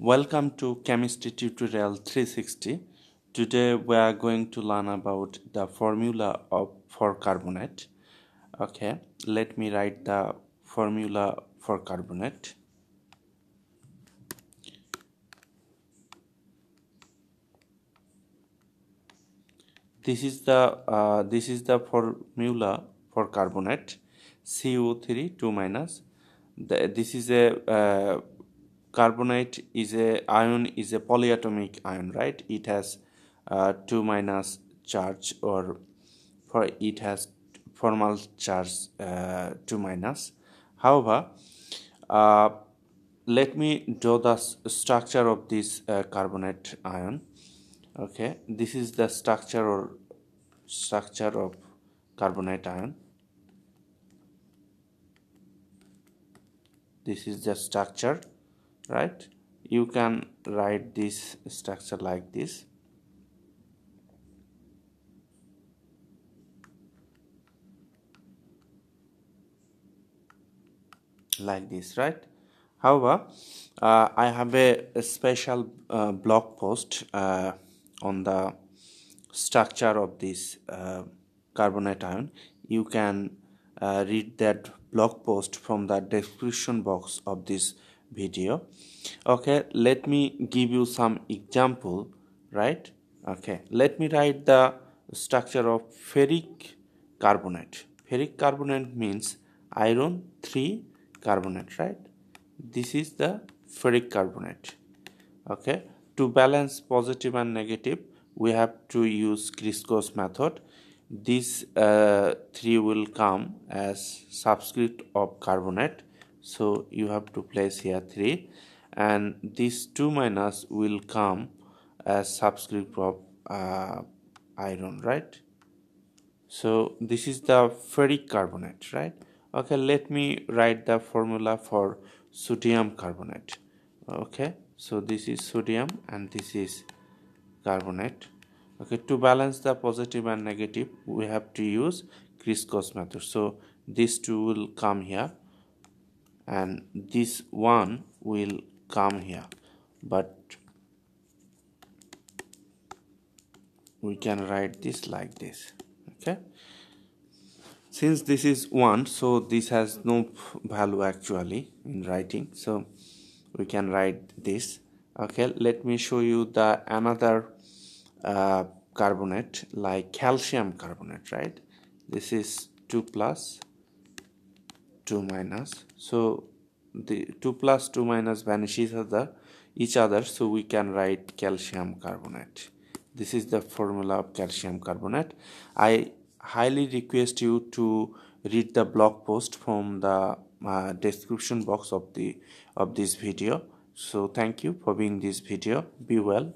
Welcome to Chemistry Tutorial 360. Today we are going to learn about the formula of for carbonate. Okay, let me write the formula for carbonate. This is the uh, this is the formula for carbonate CO3 2 minus. This is a uh, carbonate is a ion is a polyatomic ion right? It has uh, 2 minus charge or for it has formal charge uh, 2 minus. However uh, let me draw the structure of this uh, carbonate ion. Okay this is the structure or structure of carbonate ion. This is the structure right? You can write this structure like this. Like this right? However uh, i have a, a special uh, blog post uh, on the structure of this uh, carbonate ion. You can uh, read that blog post from the description box of this video. Okay let me give you some example right? Okay let me write the structure of ferric carbonate. Ferric carbonate means iron 3 carbonate right? This is the ferric carbonate. Okay to balance positive and negative we have to use criss-cross method. This uh, 3 will come as subscript of carbonate so you have to place here 3 and this 2 minus will come as subscript of uh, iron right? So this is the ferric carbonate right? Okay let me write the formula for sodium carbonate. Okay so this is sodium and this is carbonate. Okay to balance the positive and negative we have to use criss-cross method. So these two will come here and this one will come here. But we can write this like this okay? Since this is 1 so this has no value actually in writing so we can write this. Okay let me show you the another uh, carbonate like calcium carbonate right? This is 2 plus 2 minus so the 2 plus 2 minus vanishes other each other so we can write calcium carbonate this is the formula of calcium carbonate i highly request you to read the blog post from the uh, description box of the of this video so thank you for being this video be well